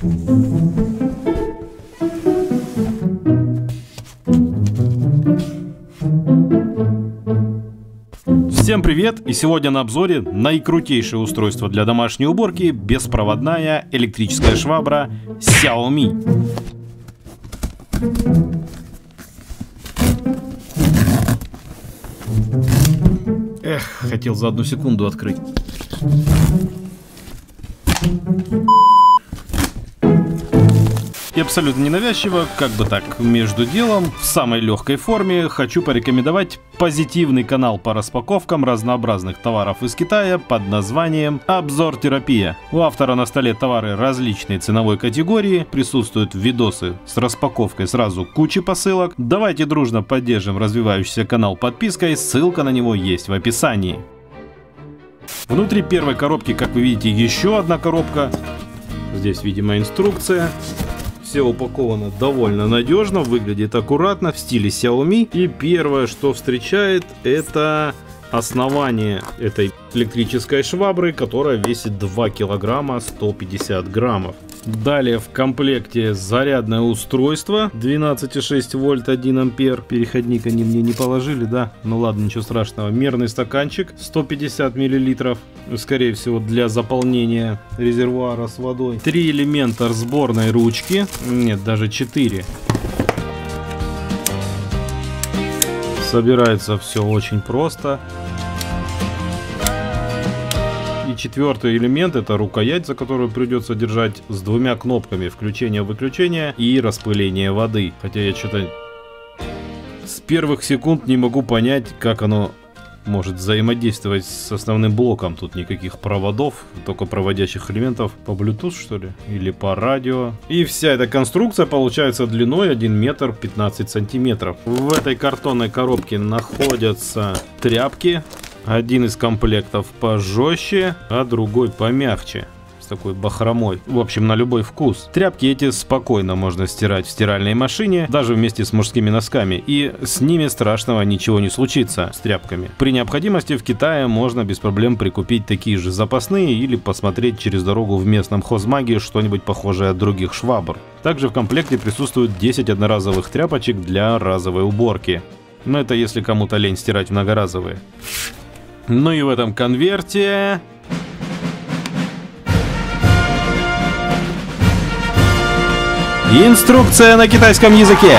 Всем привет! И сегодня на обзоре наикрутейшее устройство для домашней уборки – беспроводная электрическая швабра Xiaomi. Эх, хотел за одну секунду открыть. Абсолютно ненавязчиво, как бы так, между делом, в самой легкой форме, хочу порекомендовать позитивный канал по распаковкам разнообразных товаров из Китая под названием «Обзор терапия». У автора на столе товары различной ценовой категории, присутствуют видосы с распаковкой сразу кучи посылок. Давайте дружно поддержим развивающийся канал подпиской, ссылка на него есть в описании. Внутри первой коробки, как вы видите, еще одна коробка. Здесь, видимо, инструкция. Все упаковано довольно надежно, выглядит аккуратно, в стиле Xiaomi. И первое, что встречает, это основание этой электрической швабры, которая весит 2 килограмма 150 граммов. Далее в комплекте зарядное устройство 12,6 вольт 1 ампер. Переходник они мне не положили, да? Ну ладно, ничего страшного. Мерный стаканчик 150 миллилитров. Скорее всего для заполнения резервуара с водой. Три элемента сборной ручки. Нет, даже четыре. Собирается все очень просто. Четвертый элемент это рукоять, за которую придется держать с двумя кнопками включения-выключения и распыления воды. Хотя я что-то с первых секунд не могу понять, как оно может взаимодействовать с основным блоком. Тут никаких проводов, только проводящих элементов по Bluetooth что ли, или по радио. И вся эта конструкция получается длиной 1 метр 15 сантиметров. В этой картонной коробке находятся тряпки один из комплектов пожестче, а другой помягче такой бахромой. В общем, на любой вкус. Тряпки эти спокойно можно стирать в стиральной машине, даже вместе с мужскими носками. И с ними страшного ничего не случится, с тряпками. При необходимости в Китае можно без проблем прикупить такие же запасные или посмотреть через дорогу в местном хозмаге что-нибудь похожее от других швабр. Также в комплекте присутствуют 10 одноразовых тряпочек для разовой уборки. Но это если кому-то лень стирать многоразовые. Ну и в этом конверте... Инструкция на китайском языке.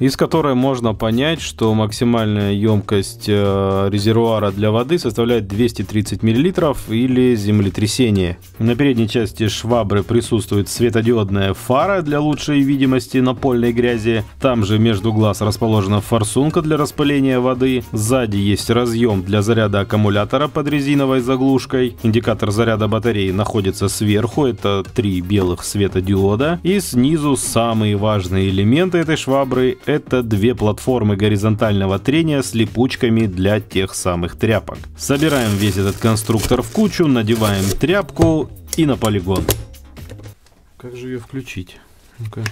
Из которой можно понять, что максимальная емкость э, резервуара для воды составляет 230 мл или землетрясение. На передней части швабры присутствует светодиодная фара для лучшей видимости на напольной грязи. Там же между глаз расположена форсунка для распыления воды. Сзади есть разъем для заряда аккумулятора под резиновой заглушкой. Индикатор заряда батареи находится сверху, это три белых светодиода. И снизу самые важные элементы этой швабры это две платформы горизонтального трения с липучками для тех самых тряпок. Собираем весь этот конструктор в кучу, надеваем тряпку и на полигон. Как же ее включить? Ну-ка.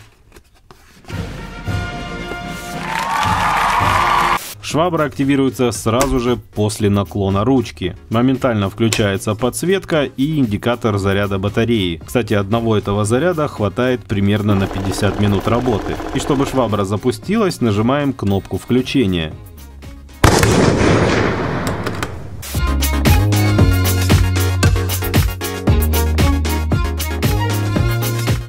Швабра активируется сразу же после наклона ручки. Моментально включается подсветка и индикатор заряда батареи. Кстати, одного этого заряда хватает примерно на 50 минут работы. И чтобы швабра запустилась, нажимаем кнопку включения.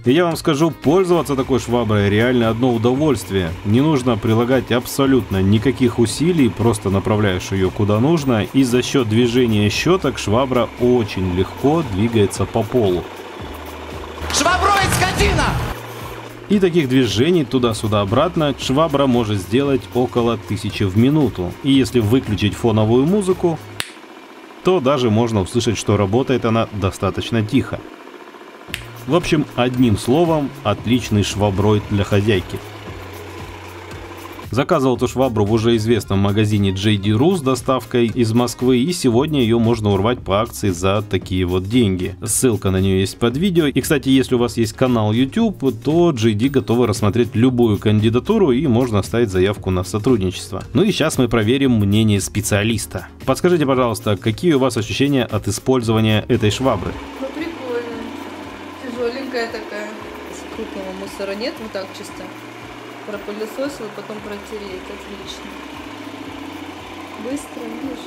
И я вам скажу, пользоваться такой шваброй реально одно удовольствие. Не нужно прилагать абсолютно никаких усилий, просто направляешь ее куда нужно, и за счет движения щеток швабра очень легко двигается по полу. Шваброид, скотина! И таких движений туда-сюда обратно швабра может сделать около 1000 в минуту. И если выключить фоновую музыку, то даже можно услышать, что работает она достаточно тихо. В общем, одним словом, отличный шваброид для хозяйки. Заказывал эту швабру в уже известном магазине JD.ru с доставкой из Москвы, и сегодня ее можно урвать по акции за такие вот деньги. Ссылка на нее есть под видео. И, кстати, если у вас есть канал YouTube, то JD готовы рассмотреть любую кандидатуру и можно оставить заявку на сотрудничество. Ну и сейчас мы проверим мнение специалиста. Подскажите, пожалуйста, какие у вас ощущения от использования этой швабры? Тяжеленькая такая. Крупного мусора нет, вот так чисто. Пропылесосил, потом протереть. Отлично. Быстро, видишь?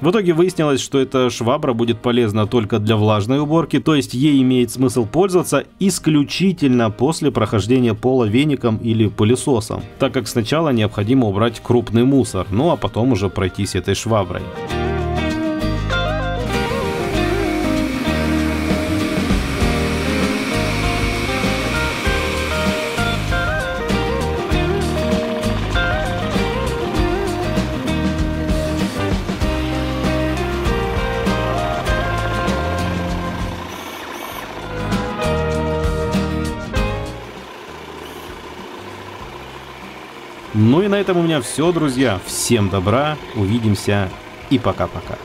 В итоге выяснилось, что эта швабра будет полезна только для влажной уборки, то есть ей имеет смысл пользоваться исключительно после прохождения пола веником или пылесосом, так как сначала необходимо убрать крупный мусор, ну а потом уже пройтись этой шваброй. Ну и на этом у меня все, друзья. Всем добра, увидимся и пока-пока.